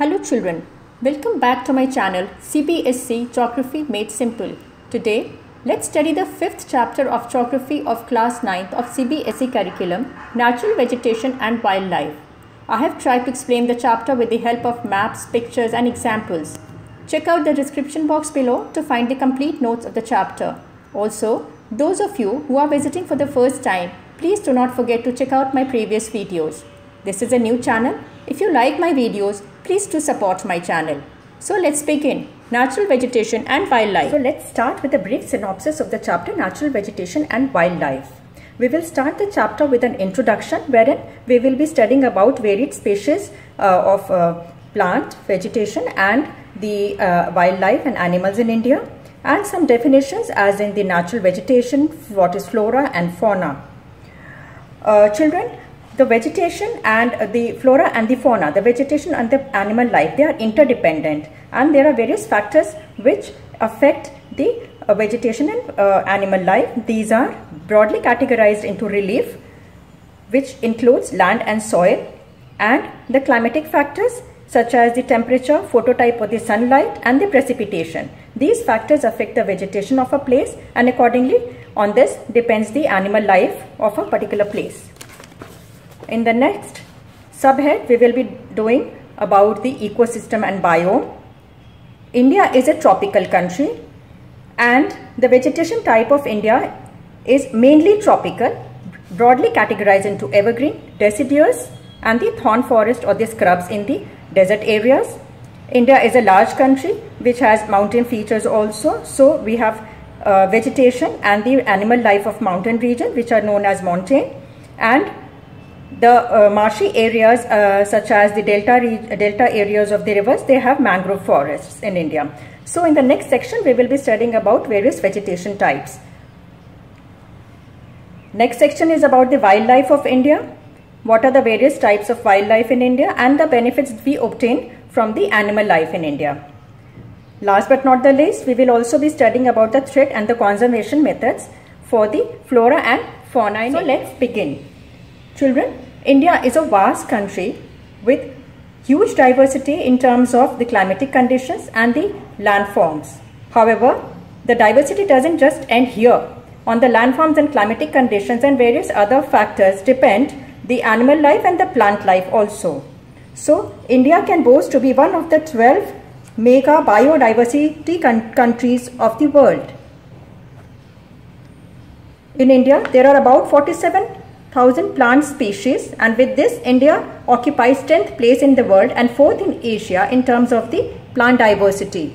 Hello children, welcome back to my channel CBSE Geography Made Simple. Today, let's study the fifth chapter of Geography of class 9th of CBSE curriculum, Natural Vegetation and Wildlife. I have tried to explain the chapter with the help of maps, pictures and examples. Check out the description box below to find the complete notes of the chapter. Also, those of you who are visiting for the first time, please do not forget to check out my previous videos. This is a new channel. If you like my videos, please do support my channel. So let's begin. Natural vegetation and wildlife. So let's start with a brief synopsis of the chapter Natural Vegetation and Wildlife. We will start the chapter with an introduction wherein we will be studying about varied species uh, of uh, plant, vegetation and the uh, wildlife and animals in India and some definitions as in the natural vegetation, what is flora and fauna. Uh, children, the vegetation and the flora and the fauna, the vegetation and the animal life, they are interdependent and there are various factors which affect the uh, vegetation and uh, animal life. These are broadly categorized into relief, which includes land and soil and the climatic factors such as the temperature, photoperiod of the sunlight and the precipitation. These factors affect the vegetation of a place and accordingly on this depends the animal life of a particular place. In the next subhead we will be doing about the ecosystem and biome. India is a tropical country and the vegetation type of India is mainly tropical broadly categorized into evergreen, deciduous and the thorn forest or the scrubs in the desert areas. India is a large country which has mountain features also. So we have uh, vegetation and the animal life of mountain region which are known as montane and the uh, marshy areas uh, such as the delta, delta areas of the rivers they have mangrove forests in India. So in the next section we will be studying about various vegetation types. Next section is about the wildlife of India what are the various types of wildlife in India and the benefits we obtain from the animal life in India. Last but not the least, we will also be studying about the threat and the conservation methods for the flora and fauna. So let's begin. Children, India is a vast country with huge diversity in terms of the climatic conditions and the landforms. However, the diversity doesn't just end here. On the landforms and climatic conditions and various other factors depend the animal life and the plant life also. So, India can boast to be one of the 12 mega biodiversity countries of the world. In India, there are about 47,000 plant species and with this, India occupies 10th place in the world and 4th in Asia in terms of the plant diversity.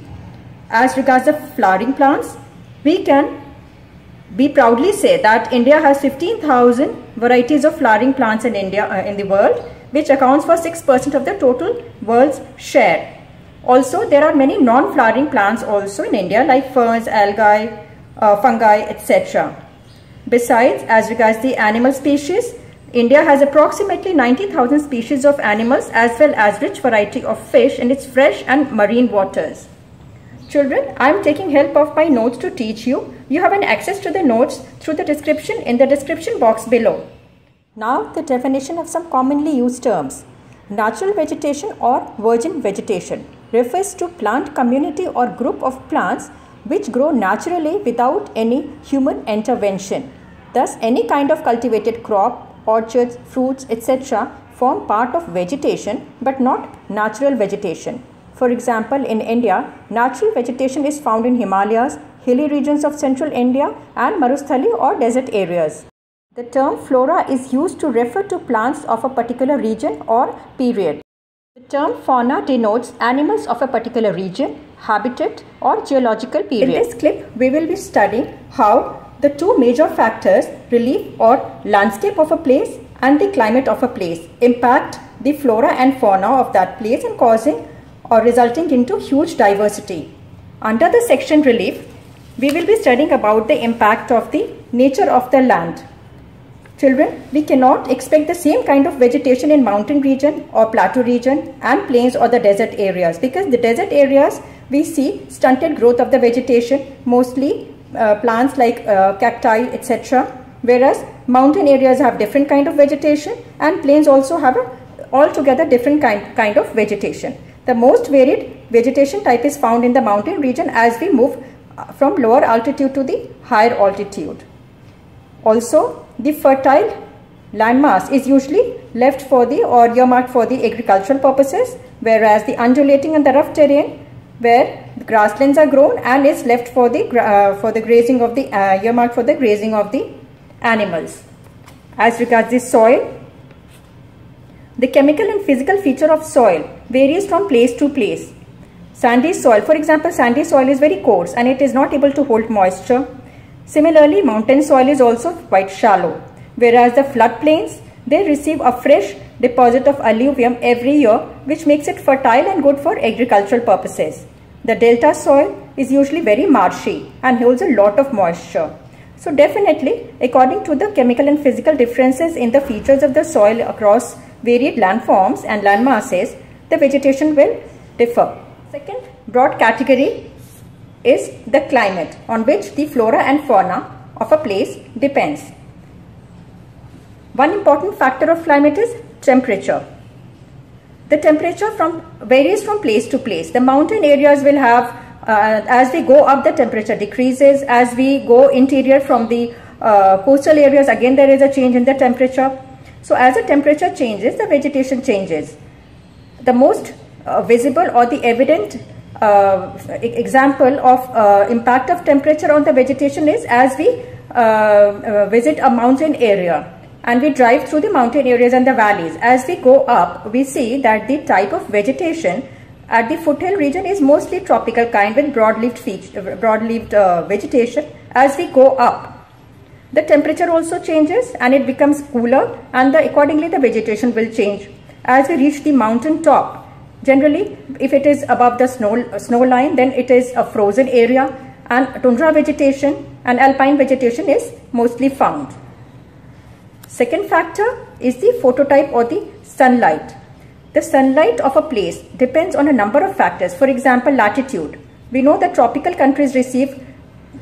As regards the flowering plants, we can we proudly say that India has 15,000 varieties of flowering plants in India uh, in the world which accounts for 6% of the total world's share. Also, there are many non-flowering plants also in India like ferns, algae, uh, fungi, etc. Besides, as regards the animal species, India has approximately 90,000 species of animals as well as rich variety of fish in its fresh and marine waters. Children, I am taking help of my notes to teach you. You have an access to the notes through the description in the description box below. Now the definition of some commonly used terms. Natural vegetation or virgin vegetation refers to plant community or group of plants which grow naturally without any human intervention. Thus, any kind of cultivated crop, orchards, fruits, etc. form part of vegetation but not natural vegetation. For example, in India, natural vegetation is found in Himalayas, hilly regions of central India and Marusthali or desert areas. The term flora is used to refer to plants of a particular region or period. The term fauna denotes animals of a particular region, habitat or geological period. In this clip, we will be studying how the two major factors, relief or landscape of a place and the climate of a place impact the flora and fauna of that place and causing or resulting into huge diversity. Under the section relief, we will be studying about the impact of the nature of the land. Children, we cannot expect the same kind of vegetation in mountain region or plateau region and plains or the desert areas because the desert areas we see stunted growth of the vegetation, mostly uh, plants like uh, cacti, etc. Whereas mountain areas have different kind of vegetation and plains also have a altogether different kind, kind of vegetation. The most varied vegetation type is found in the mountain region as we move uh, from lower altitude to the higher altitude. Also, the fertile landmass is usually left for the or earmarked for the agricultural purposes, whereas the undulating and the rough terrain where grasslands are grown and is left for the uh, for the grazing of the uh, earmarked for the grazing of the animals. As regards the soil, the chemical and physical feature of soil varies from place to place. Sandy soil, for example, sandy soil is very coarse and it is not able to hold moisture. Similarly, mountain soil is also quite shallow, whereas the floodplains, they receive a fresh deposit of alluvium every year which makes it fertile and good for agricultural purposes. The delta soil is usually very marshy and holds a lot of moisture. So definitely, according to the chemical and physical differences in the features of the soil across varied landforms and land masses, the vegetation will differ. Second broad category is the climate on which the flora and fauna of a place depends. One important factor of climate is temperature. The temperature from varies from place to place. The mountain areas will have, uh, as we go up, the temperature decreases. As we go interior from the uh, coastal areas, again there is a change in the temperature. So as the temperature changes, the vegetation changes. The most uh, visible or the evident uh, example of uh, impact of temperature on the vegetation is as we uh, uh, visit a mountain area and we drive through the mountain areas and the valleys. As we go up, we see that the type of vegetation at the foothill region is mostly tropical kind with broad-leaved broad-leaved uh, vegetation. As we go up, the temperature also changes and it becomes cooler and the, accordingly the vegetation will change. As we reach the mountain top, generally if it is above the snow, snow line then it is a frozen area and tundra vegetation and alpine vegetation is mostly found. Second factor is the photoperiod or the sunlight. The sunlight of a place depends on a number of factors. For example, latitude. We know that tropical countries receive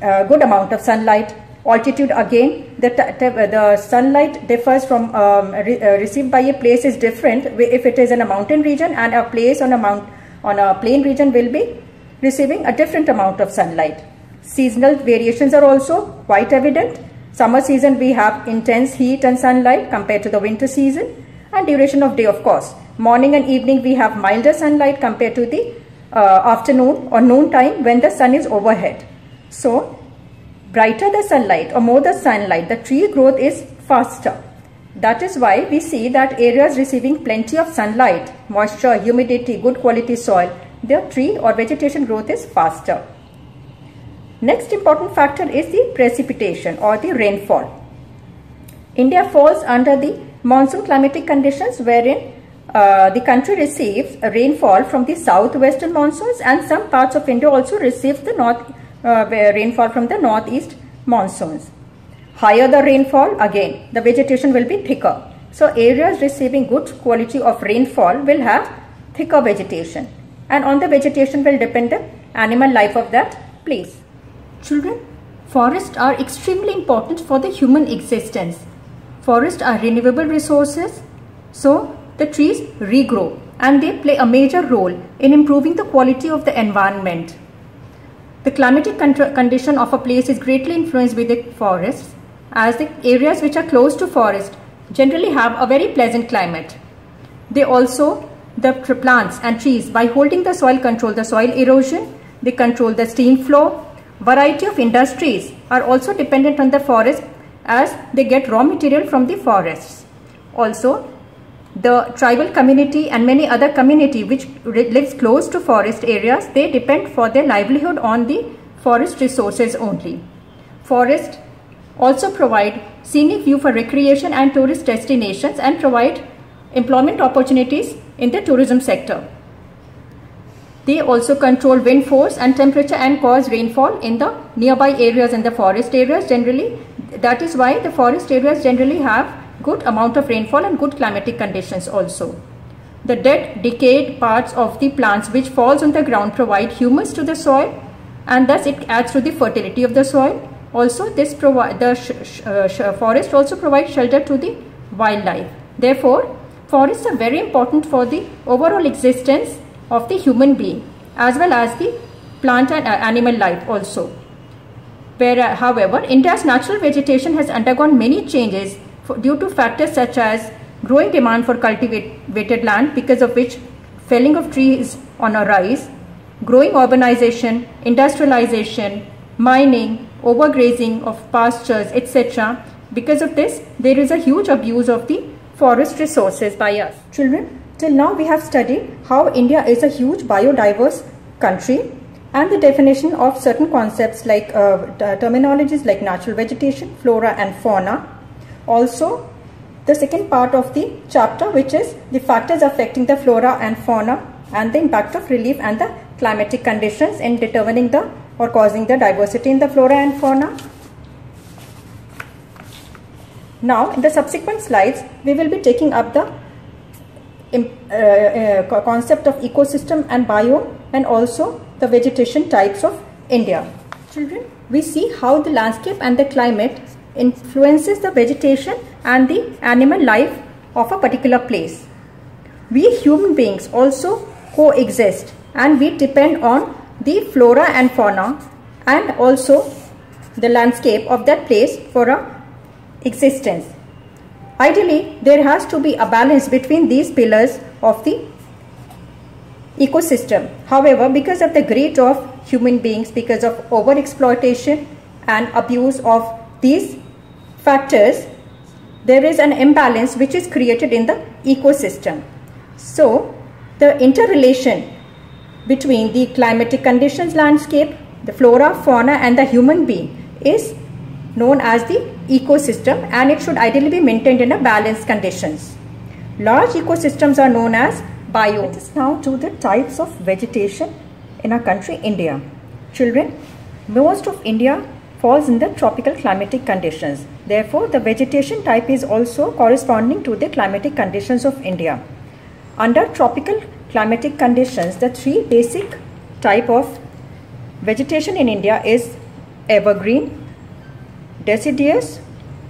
a good amount of sunlight altitude again the, the sunlight differs from um, re, uh, received by a place is different if it is in a mountain region and a place on a mount on a plain region will be receiving a different amount of sunlight seasonal variations are also quite evident summer season we have intense heat and sunlight compared to the winter season and duration of day of course morning and evening we have milder sunlight compared to the uh, afternoon or noon time when the sun is overhead so brighter the sunlight or more the sunlight, the tree growth is faster. That is why we see that areas receiving plenty of sunlight, moisture, humidity, good quality soil, their tree or vegetation growth is faster. Next important factor is the precipitation or the rainfall. India falls under the monsoon climatic conditions wherein uh, the country receives rainfall from the southwestern monsoons and some parts of India also receive the north uh, rainfall from the northeast monsoons. Higher the rainfall, again, the vegetation will be thicker. So areas receiving good quality of rainfall will have thicker vegetation. And on the vegetation will depend the animal life of that place. Children, forests are extremely important for the human existence. Forests are renewable resources. So the trees regrow and they play a major role in improving the quality of the environment. The climatic condition of a place is greatly influenced by the forests as the areas which are close to forest generally have a very pleasant climate. They also, the plants and trees by holding the soil control the soil erosion, they control the stream flow. Variety of industries are also dependent on the forest as they get raw material from the forests. Also, the tribal community and many other community which lives close to forest areas, they depend for their livelihood on the forest resources only. Forest also provide scenic view for recreation and tourist destinations and provide employment opportunities in the tourism sector. They also control wind force and temperature and cause rainfall in the nearby areas and the forest areas generally. That is why the forest areas generally have good amount of rainfall and good climatic conditions also. The dead, decayed parts of the plants which falls on the ground provide humus to the soil and thus it adds to the fertility of the soil. Also, this provide the uh, forest also provides shelter to the wildlife. Therefore, forests are very important for the overall existence of the human being as well as the plant and animal life also. Where, uh, however, India's natural vegetation has undergone many changes for, due to factors such as growing demand for cultivated land because of which felling of trees on a rise, growing urbanization, industrialization, mining, overgrazing of pastures, etc. Because of this, there is a huge abuse of the forest resources by us. Children, till now we have studied how India is a huge biodiverse country and the definition of certain concepts like uh, terminologies like natural vegetation, flora and fauna. Also, the second part of the chapter which is the factors affecting the flora and fauna and the impact of relief and the climatic conditions in determining the or causing the diversity in the flora and fauna. Now in the subsequent slides we will be taking up the Uh, uh, concept of ecosystem and biome and also the vegetation types of India. Children, we see how the landscape and the climate influences the vegetation and the animal life of a particular place. We human beings also coexist and we depend on the flora and fauna and also the landscape of that place for our existence. Ideally, there has to be a balance between these pillars of the ecosystem. However, because of the greed of human beings, because of overexploitation and abuse of these factors, there is an imbalance which is created in the ecosystem. So, the interrelation between the climatic conditions landscape, the flora, fauna and the human being is known as the ecosystem and it should ideally be maintained in a balanced conditions. Large ecosystems are known as biomes. Let us now to the types of vegetation in our country India. Children, most of India falls in the tropical climatic conditions. Therefore, the vegetation type is also corresponding to the climatic conditions of India. Under tropical climatic conditions, the three basic type of vegetation in India is evergreen, deciduous,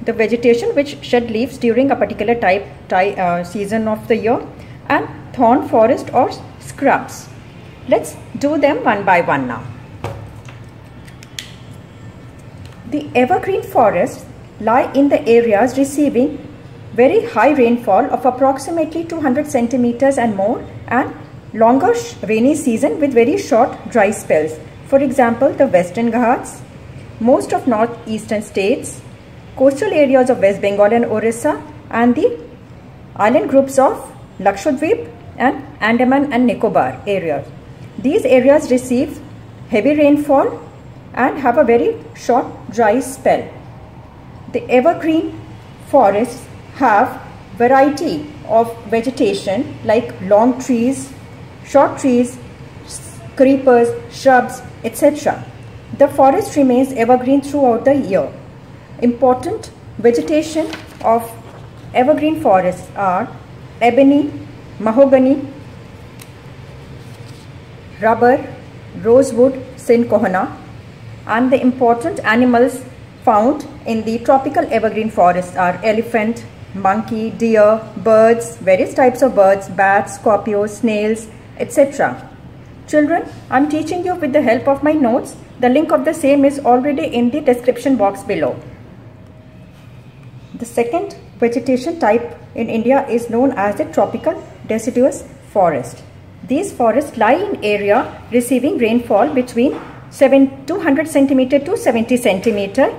the vegetation which shed leaves during a particular type, type uh, season of the year and thorn forest or scrubs. Let's do them one by one now. The evergreen forests lie in the areas receiving very high rainfall of approximately 200 centimeters and more and longer rainy season with very short dry spells. For example, the Western Ghats, most of northeastern states, coastal areas of West Bengal and Orissa and the island groups of Lakshadweep and Andaman and Nicobar areas. These areas receive heavy rainfall and have a very short dry spell. The evergreen forests have variety of vegetation like long trees, short trees, creepers, shrubs, etc. The forest remains evergreen throughout the year. Important vegetation of evergreen forests are ebony, mahogany, rubber, rosewood, cinchona and the important animals found in the tropical evergreen forests are elephant, monkey, deer, birds, various types of birds, bats, scorpions, snails, etc. Children, I am teaching you with the help of my notes. The link of the same is already in the description box below. The second vegetation type in India is known as the tropical deciduous forest. These forests lie in area receiving rainfall between 7, 200 centimeter to 70 centimeter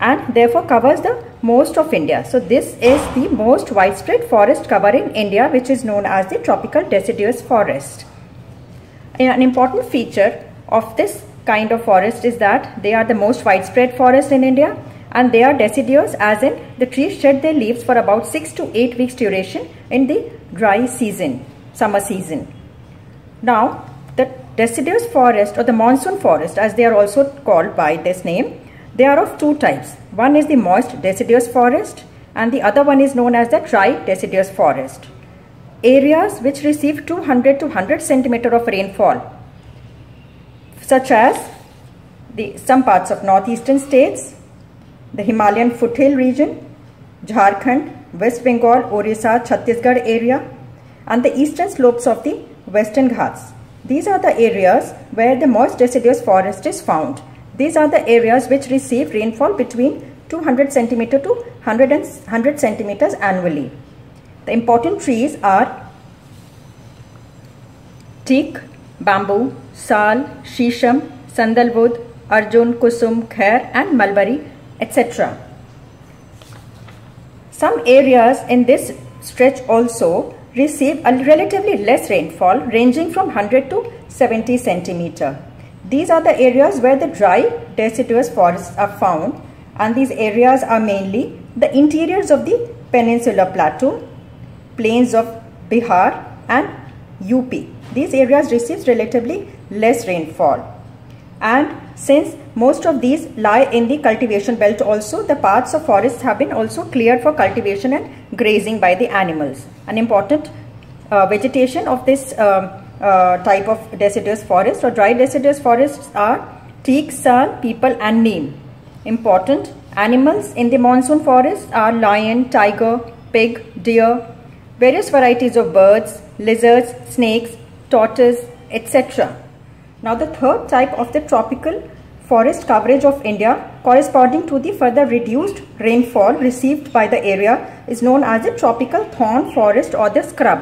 and therefore covers the most of India. So this is the most widespread forest cover in India which is known as the tropical deciduous forest. An important feature of this kind of forest is that they are the most widespread forest in India and they are deciduous as in the trees shed their leaves for about 6 to 8 weeks duration in the dry season, summer season. Now, the deciduous forest or the monsoon forest as they are also called by this name, they are of two types. One is the moist deciduous forest and the other one is known as the dry deciduous forest. Areas which receive 200 to 100 centimeter of rainfall such as the some parts of northeastern states, the Himalayan foothill region, Jharkhand, West Bengal, Orissa, Chhattisgarh area and the eastern slopes of the Western Ghats. These are the areas where the moist deciduous forest is found. These are the areas which receive rainfall between 200 centimeter to 100, 100 centimeters annually. The important trees are teak, bamboo, sal, shisham, sandalwood, arjun, kusum, khair and mulberry, etc. Some areas in this stretch also receive a relatively less rainfall ranging from 100 to 70 centimeter. These are the areas where the dry deciduous forests are found and these areas are mainly the interiors of the peninsular plateau, plains of Bihar and UP. These areas receive relatively less rainfall. And since most of these lie in the cultivation belt also, the parts of forests have been also cleared for cultivation and grazing by the animals. An important uh, vegetation of this uh, uh, type of deciduous forest or dry deciduous forests are teak, sal, peepal and neem. Important animals in the monsoon forest are lion, tiger, pig, deer, various varieties of birds, lizards, snakes, tortoise, etc. Now the third type of the tropical forest coverage of India corresponding to the further reduced rainfall received by the area is known as the tropical thorn forest or the scrub.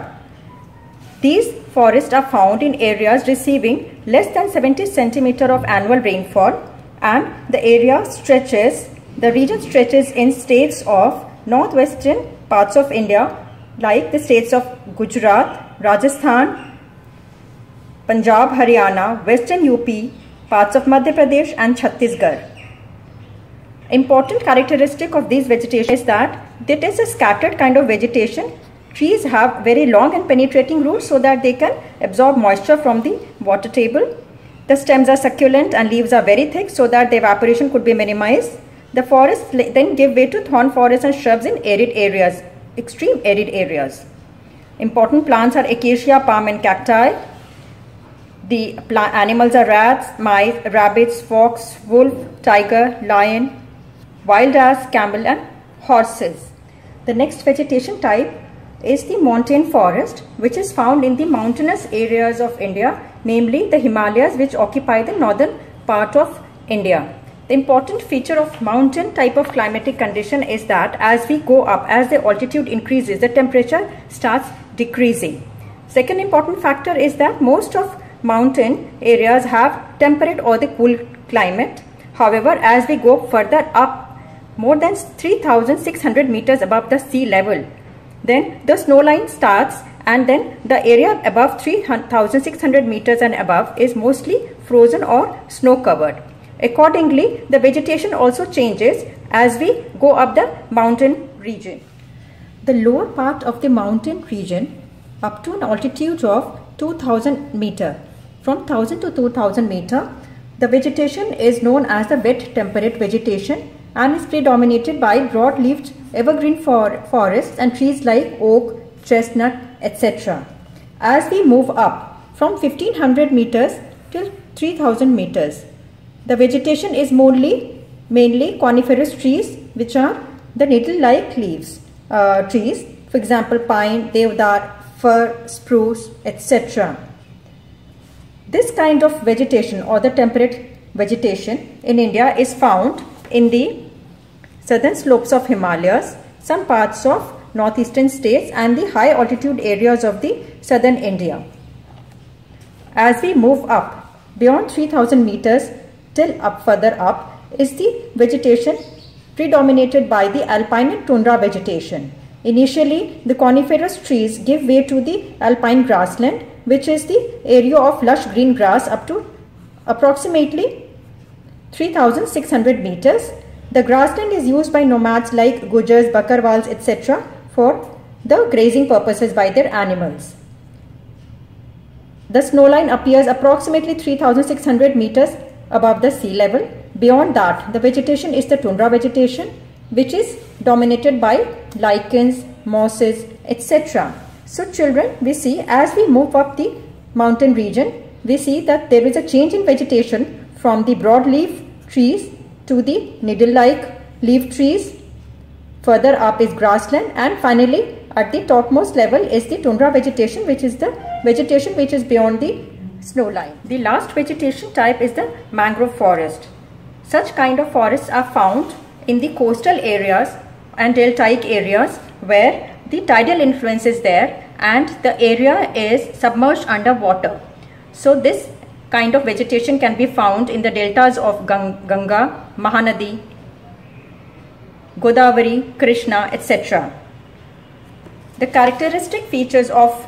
These forests are found in areas receiving less than 70 centimeter of annual rainfall and the area stretches, the region stretches in states of northwestern parts of India like the states of Gujarat, Rajasthan, Punjab, Haryana, Western UP, parts of Madhya Pradesh and Chhattisgarh. Important characteristic of these vegetation is that it is a scattered kind of vegetation. Trees have very long and penetrating roots so that they can absorb moisture from the water table. The stems are succulent and leaves are very thick so that the evaporation could be minimized. The forests then give way to thorn forests and shrubs in arid areas, extreme arid areas. Important plants are acacia, palm and cacti. The animals are rats, mice, rabbits, fox, wolf, tiger, lion, wild ass, camel and horses. The next vegetation type is the montane forest which is found in the mountainous areas of India namely the Himalayas which occupy the northern part of India. The important feature of mountain type of climatic condition is that as we go up, as the altitude increases, the temperature starts decreasing. Second important factor is that most of mountain areas have temperate or the cool climate. However, as we go further up, more than 3600 meters above the sea level, then the snow line starts and then the area above 3600 meters and above is mostly frozen or snow covered. Accordingly, the vegetation also changes as we go up the mountain region. The lower part of the mountain region up to an altitude of 2000 meter from 1000 to 2000 meter, the vegetation is known as the wet temperate vegetation and is predominated by broad-leaved evergreen for forests and trees like oak, chestnut, etc. As we move up from 1500 meters till 3000 meters, the vegetation is mainly, mainly coniferous trees which are the needle-like leaves uh, trees, for example pine, deodar, fir, spruce, etc. This kind of vegetation or the temperate vegetation in India is found in the southern slopes of Himalayas, some parts of northeastern states and the high altitude areas of the southern India. As we move up beyond 3000 meters till up further up is the vegetation predominated by the alpine and tundra vegetation. Initially, the coniferous trees give way to the alpine grassland which is the area of lush green grass up to approximately 3600 meters. The grassland is used by nomads like Gujars, Bakarwals, etc. for the grazing purposes by their animals. The snow line appears approximately 3600 meters above the sea level. Beyond that, the vegetation is the tundra vegetation which is dominated by lichens, mosses, etc. So children, we see as we move up the mountain region, we see that there is a change in vegetation from the broadleaf trees to the needle-like leaf trees. Further up is grassland and finally at the topmost level is the tundra vegetation which is the vegetation which is beyond the snow line. The last vegetation type is the mangrove forest. Such kind of forests are found in the coastal areas and deltaic areas where the tidal influence is there and the area is submerged under water. So this kind of vegetation can be found in the deltas of Ganga, Mahanadi, Godavari, Krishna, etc. The characteristic features of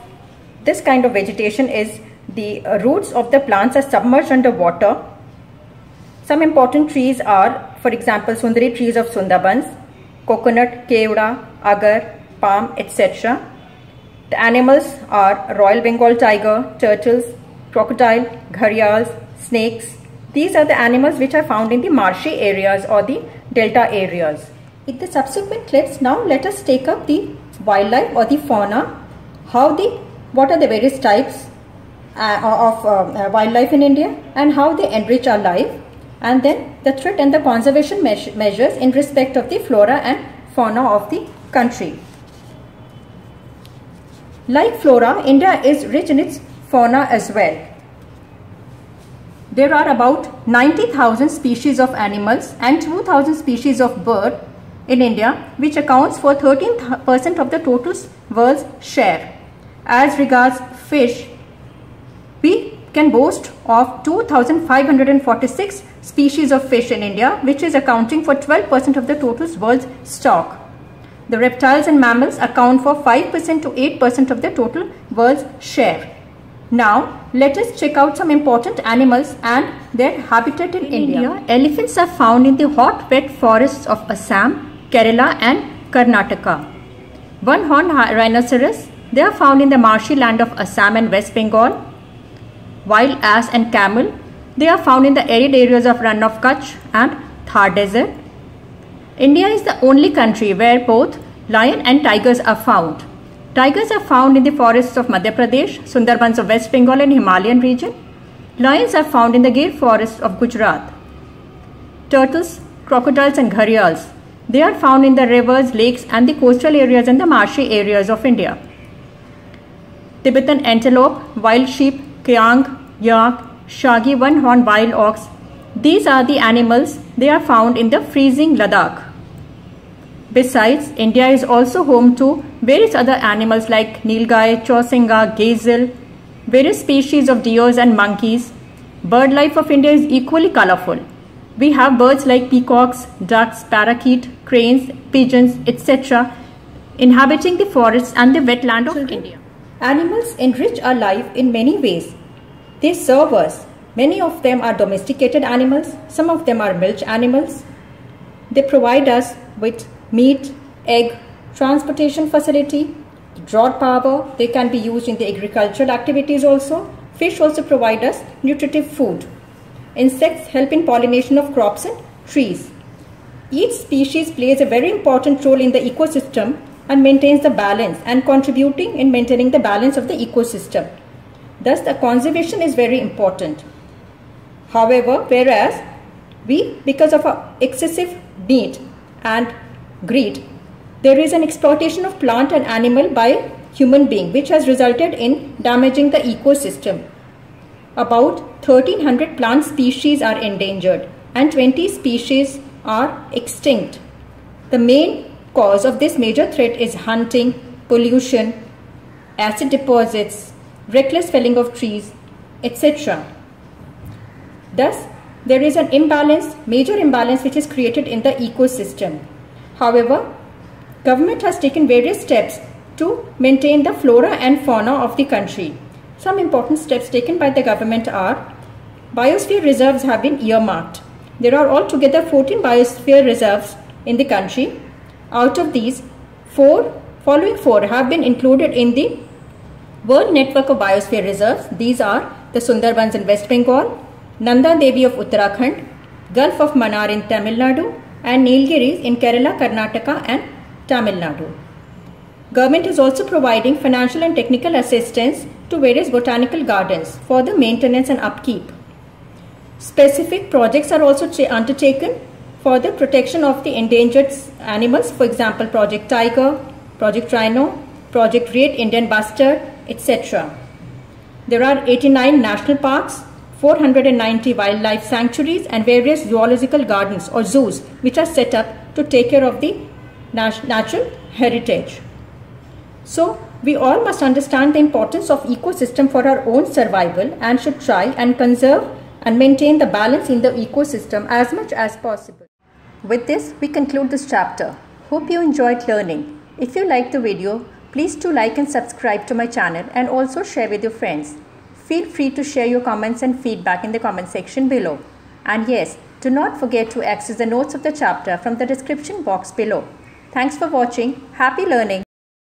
this kind of vegetation is the roots of the plants are submerged under water. Some important trees are, for example, Sundari trees of Sundarbans, coconut, kevda, agar, palm, etc. The animals are Royal Bengal tiger, turtles, crocodile, gharials, snakes. These are the animals which are found in the marshy areas or the delta areas. In the subsequent clips, now let us take up the wildlife or the fauna, how the, what are the various types uh, of uh, uh, wildlife in India and how they enrich our life and then the threat and the conservation me measures in respect of the flora and fauna of the country. Like flora, India is rich in its fauna as well. There are about 90,000 species of animals and 2,000 species of bird in India which accounts for 13% of the total world's share. As regards fish, we can boast of 2,546 species of fish in India which is accounting for 12% of the total world's stock. The reptiles and mammals account for 5% to 8% of the total world's share. Now, let us check out some important animals and their habitat in, in India. India. Elephants are found in the hot wet forests of Assam, Kerala and Karnataka. One-horned rhinoceros, they are found in the marshy land of Assam and West Bengal. Wild ass and camel, they are found in the arid areas of Rann of Kutch and Thar Desert. India is the only country where both lion and tigers are found. Tigers are found in the forests of Madhya Pradesh, Sundarbans of West Bengal and Himalayan region. Lions are found in the Gir forests of Gujarat. Turtles, crocodiles and gharials. They are found in the rivers, lakes and the coastal areas and the marshy areas of India. Tibetan antelope, wild sheep, kyang, yak, shaggy one-horned wild ox. These are the animals. They are found in the freezing Ladakh. Besides, India is also home to various other animals like nilgai, chausinga, gazelle, various species of deers and monkeys. Bird life of India is equally colorful. We have birds like peacocks, ducks, parakeet, cranes, pigeons, etc. inhabiting the forests and the wetland of Children. India. Animals enrich our life in many ways. They serve us. Many of them are domesticated animals, some of them are milch animals. They provide us with meat, egg, transportation facility, drought power, they can be used in the agricultural activities also. Fish also provide us nutritive food. Insects help in pollination of crops and trees. Each species plays a very important role in the ecosystem and maintains the balance and contributing in maintaining the balance of the ecosystem. Thus, the conservation is very important. However, whereas we, because of our excessive need and greed. There is an exploitation of plant and animal by human being which has resulted in damaging the ecosystem. About 1300 plant species are endangered and 20 species are extinct. The main cause of this major threat is hunting, pollution, acid deposits, reckless felling of trees, etc. Thus, there is an imbalance, major imbalance which is created in the ecosystem. However, government has taken various steps to maintain the flora and fauna of the country. Some important steps taken by the government are biosphere reserves have been earmarked. There are altogether 14 biosphere reserves in the country. Out of these, four following four have been included in the World Network of Biosphere Reserves. These are the Sundarbans in West Bengal, Nanda Devi of Uttarakhand, Gulf of Mannar in Tamil Nadu, and Nilgiris in Kerala, Karnataka and Tamil Nadu. Government is also providing financial and technical assistance to various botanical gardens for the maintenance and upkeep. Specific projects are also undertaken for the protection of the endangered animals, for example, Project Tiger, Project Rhino, Project Great Indian Bustard, etc. There are 89 national parks, 490 wildlife sanctuaries and various zoological gardens or zoos which are set up to take care of the natural heritage. So, we all must understand the importance of ecosystem for our own survival and should try and conserve and maintain the balance in the ecosystem as much as possible. With this, we conclude this chapter. Hope you enjoyed learning. If you liked the video, please do like and subscribe to my channel and also share with your friends. Feel free to share your comments and feedback in the comment section below. And yes, do not forget to access the notes of the chapter from the description box below. Thanks for watching. Happy learning.